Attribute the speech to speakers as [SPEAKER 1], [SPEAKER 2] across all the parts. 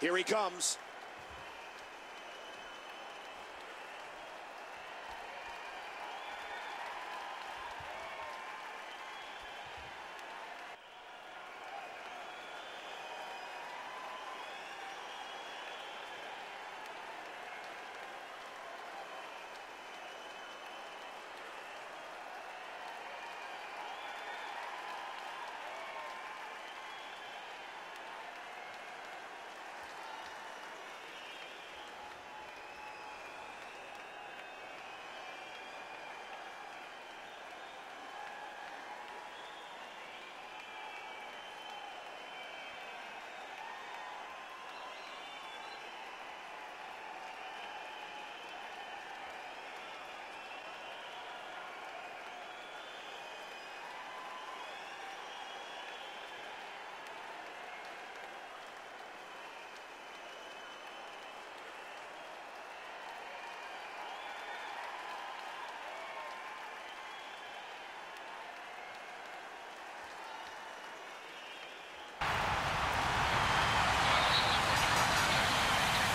[SPEAKER 1] Here he comes.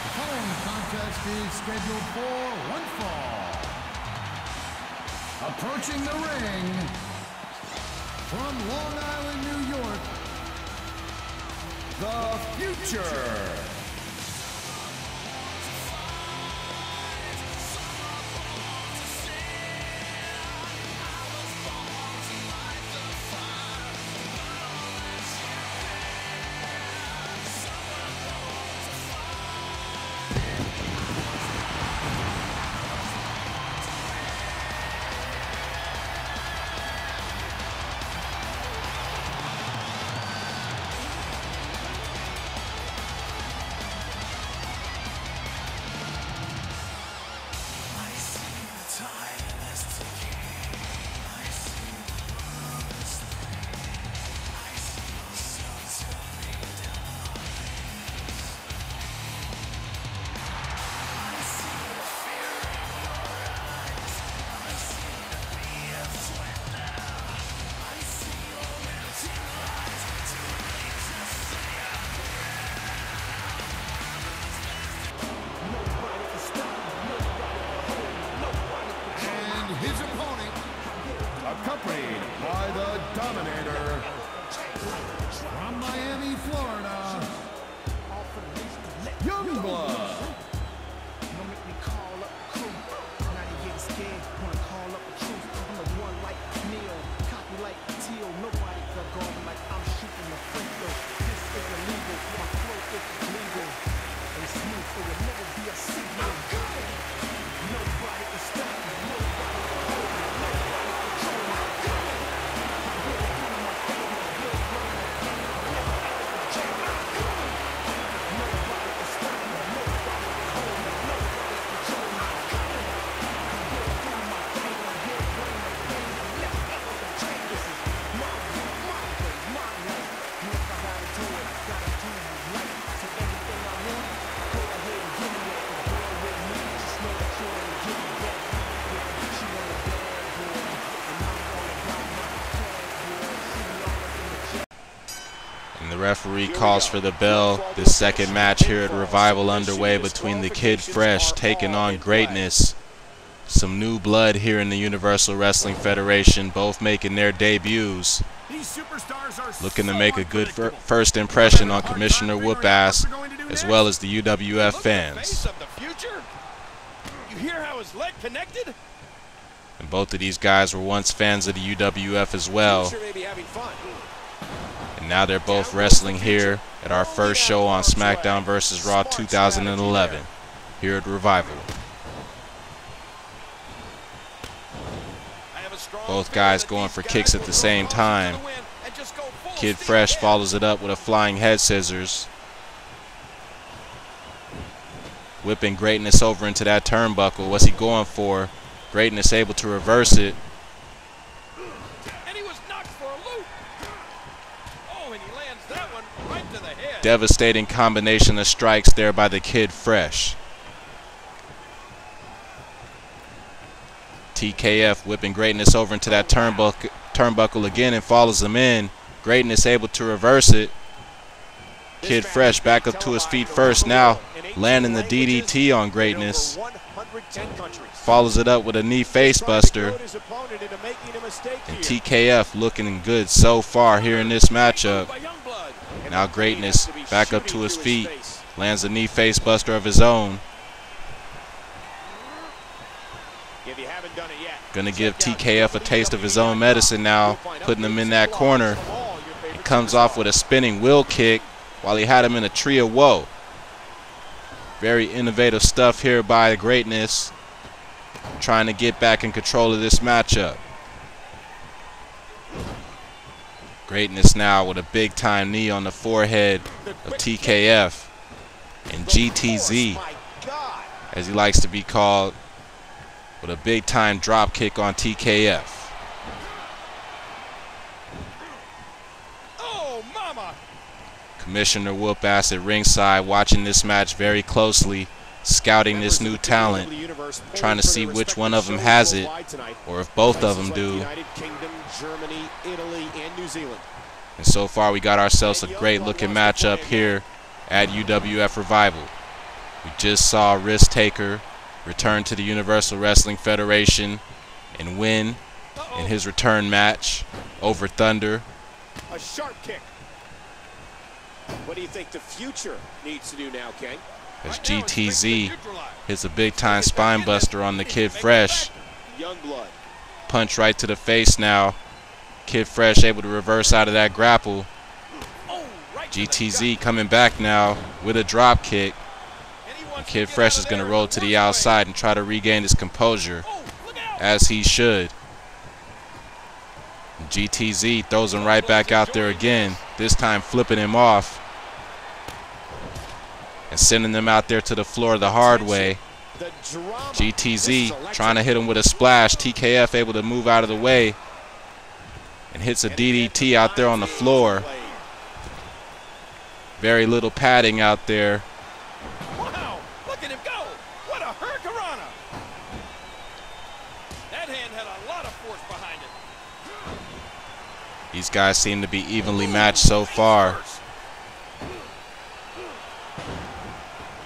[SPEAKER 2] The following is scheduled for one fall. Approaching the ring from Long Island, New York, the Future.
[SPEAKER 3] Referee calls for the bell. The second match here at Revival underway between the Kid Fresh taking on Greatness. Some new blood here in the Universal Wrestling Federation, both making their debuts. Looking to make a good fir first impression on Commissioner Whoopass as well as the UWF fans.
[SPEAKER 1] You hear how his leg connected?
[SPEAKER 3] And both of these guys were once fans of the UWF as well.
[SPEAKER 1] Future may be having fun.
[SPEAKER 3] And now they're both wrestling here at our first show on SmackDown vs. Raw 2011 here at Revival. Both guys going for kicks at the same time. Kid Fresh follows it up with a flying head scissors. Whipping Greatness over into that turnbuckle. What's he going for? Greatness able to reverse it.
[SPEAKER 1] And he was knocked for a loop. Oh, and he lands that one right to the head.
[SPEAKER 3] Devastating combination of strikes there by the Kid Fresh. TKF whipping Greatness over into that turnbuckle, turnbuckle again and follows him in. Greatness able to reverse it. Kid Fresh back up to his feet first now, landing the DDT on Greatness. Follows it up with a knee face buster. And TKF looking good so far here in this matchup. Now Greatness back up to his feet, lands a knee face buster of his own. Gonna give TKF a taste of his own medicine now, putting him in that corner. He comes off with a spinning wheel kick while he had him in a tree of woe. Very innovative stuff here by Greatness, trying to get back in control of this matchup. Greatness now with a big time knee on the forehead of TKF and GTZ, as he likes to be called, with a big time drop kick on TKF.
[SPEAKER 1] Oh!
[SPEAKER 3] Commissioner Whoop Ass at ringside watching this match very closely, scouting this new talent, trying to see which one of them has it, or if both of them do.
[SPEAKER 1] And
[SPEAKER 3] And so far, we got ourselves a great looking matchup here at UWF Revival. We just saw Risk Taker return to the Universal Wrestling Federation and win in his return match over Thunder.
[SPEAKER 1] A sharp kick. What do you think the future needs to do now, King?
[SPEAKER 3] As GTZ hits a big time spine buster on the Kid Fresh. Punch right to the face now. Kid Fresh able to reverse out of that grapple. GTZ coming back now with a drop kick.
[SPEAKER 1] And
[SPEAKER 3] Kid Fresh is going to roll to the outside and try to regain his composure, as he should. GTZ throws him right back out there again, this time flipping him off and sending them out there to the floor the hard way. GTZ trying to hit him with a splash. TKF able to move out of the way and hits a DDT out there on the floor. Very little padding out there.
[SPEAKER 1] Wow, look at him go. What a hurricanrana. That hand had a lot of force behind it.
[SPEAKER 3] These guys seem to be evenly matched so far.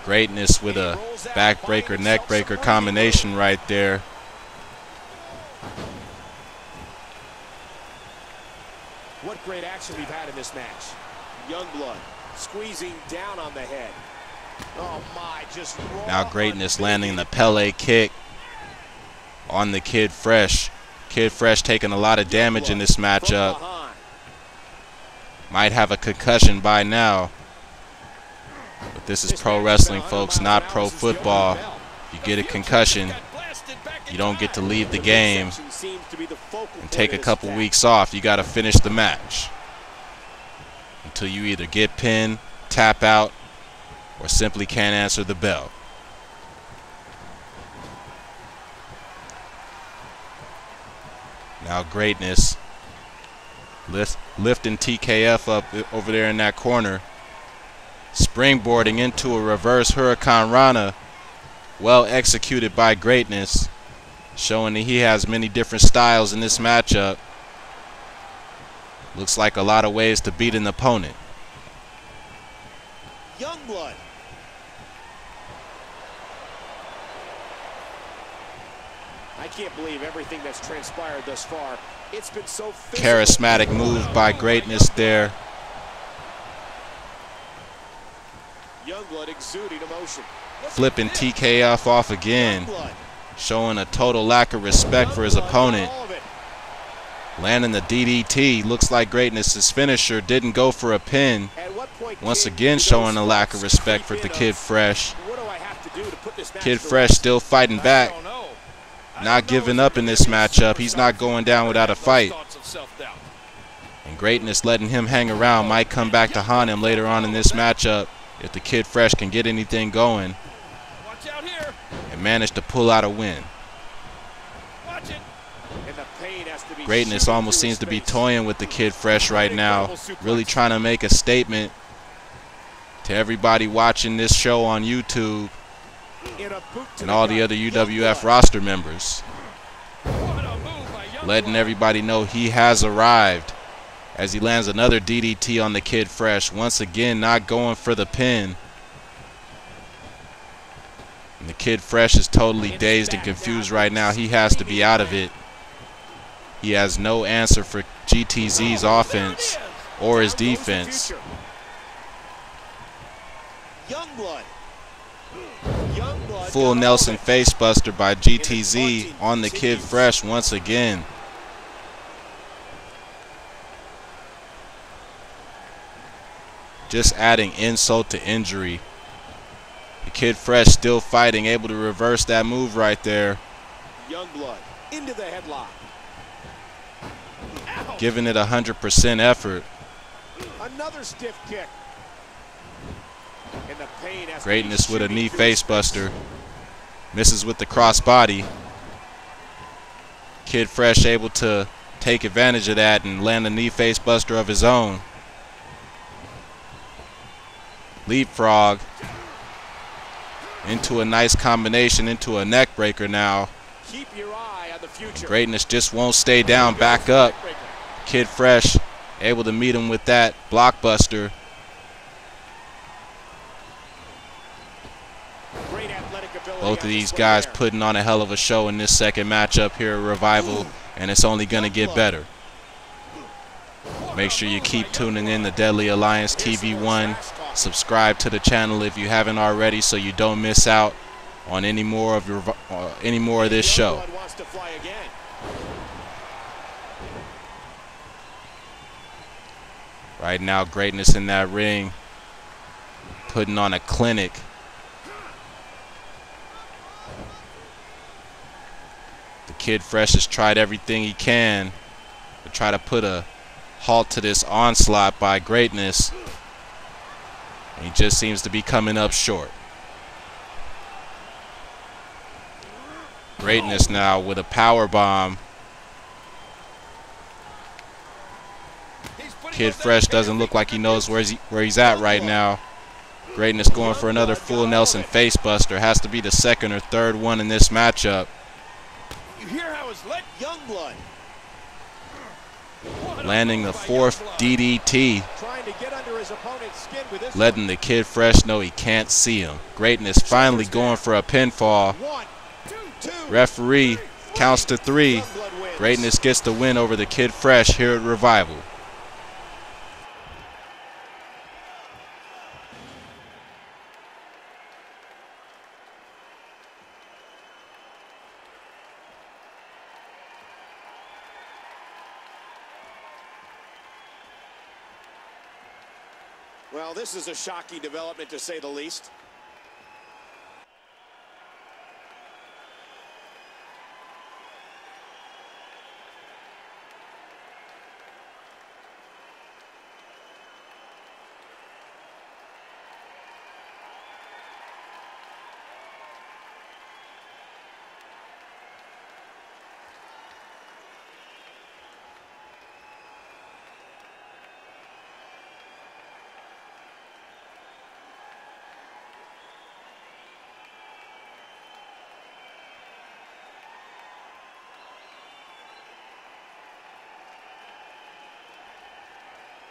[SPEAKER 3] Greatness with a backbreaker, neckbreaker combination right there.
[SPEAKER 1] What great action we've had in this match. Youngblood squeezing down on the head. Oh my, just
[SPEAKER 3] Now Greatness landing the Pele kick on the Kid Fresh. Kid Fresh taking a lot of damage in this matchup. Might have a concussion by now. This is pro wrestling, folks, not pro football. You get a concussion,
[SPEAKER 1] future got blasted back
[SPEAKER 3] you don't get to leave the game
[SPEAKER 1] midsection seems to be the focal
[SPEAKER 3] and take a couple weeks off. You got to finish the match until you either get pinned, tap out, or simply can't answer the bell. Now greatness lift, lifting TKF up over there in that corner, springboarding into a reverse hurricanrana, well executed by greatness showing that he has many different styles in this matchup. Looks like a lot of ways to beat an opponent.
[SPEAKER 1] Youngblood. I can't believe everything that's transpired thus far. It's been so physical.
[SPEAKER 3] Charismatic move by greatness there.
[SPEAKER 1] Youngblood exuding emotion.
[SPEAKER 3] Flipping. TKF off again, showing a total lack of respect for his opponent.
[SPEAKER 1] all of it.
[SPEAKER 3] Landing the DDT. Looks like greatness's finisher didn't go for a pin.
[SPEAKER 1] At what point
[SPEAKER 3] Once again, showing a lack of respect for the Kid Fresh.
[SPEAKER 1] What do I have to do to put this match
[SPEAKER 3] Kid Fresh still fighting back.
[SPEAKER 1] Don't know. I
[SPEAKER 3] Not giving up in this matchup. He's not going down without a fight.
[SPEAKER 1] thoughts of self-doubt.
[SPEAKER 3] And greatness letting him hang around might come back to haunt him later on in this matchup if the Kid Fresh can get anything going
[SPEAKER 1] Watch out here.
[SPEAKER 3] and manage to pull out a win.
[SPEAKER 1] Watch it. And the pain has to be
[SPEAKER 3] Greatness almost
[SPEAKER 1] through
[SPEAKER 3] seems to be toying with the Kid Fresh right now, really trying to make a statement to everybody watching this show on YouTube
[SPEAKER 1] In a boot to
[SPEAKER 3] and all the other UWF roster members,
[SPEAKER 1] What a move by Youngblood.
[SPEAKER 3] letting everybody know he has arrived as he lands another DDT on the Kid Fresh. Once again, not going for the pin. And the Kid Fresh is totally dazed and confused right now. He has to be out of it. He has no answer for GTZ's offense or his defense. Full Nelson facebuster by GTZ on the Kid Fresh once again. Just adding insult to injury. The Kid Fresh still fighting, able to reverse that move right there.
[SPEAKER 1] Youngblood into the headlock.
[SPEAKER 3] Giving it 100% effort.
[SPEAKER 1] Another stiff kick.
[SPEAKER 3] Greatness with a knee facebuster. Misses with the crossbody. Kid Fresh able to take advantage of that and land a knee facebuster of his own. Leapfrog into a nice combination into a neck breaker now. Greatness just won't stay down, back up. Kid Fresh able to meet him with that blockbuster. Both of these guys putting on a hell of a show in this second matchup here at Revival, and it's only going to get better. Make sure you keep tuning in to Deadly Alliance TV1. Subscribe to the channel if you haven't already so you don't miss out on any more of your uh, any more of this show. Right now, greatness in that ring, putting on a clinic. The kid Fresh has tried everything he can to try to put a halt to this onslaught by greatness. He just seems to be coming up short. Greatness now with a power bomb. Kid Fresh doesn't look like he knows where he's, where he's at right now. Greatness going for another full Nelson facebuster. Has to be the second or third one in this matchup.
[SPEAKER 1] You hear how it's let Youngblood
[SPEAKER 3] landing the fourth DDT, letting the kid fresh know he can't see him. Greatness finally going for a pinfall. Referee counts to three. Greatness gets the win over the kid fresh here at Revival.
[SPEAKER 1] Well, this is a shocking development to say the least.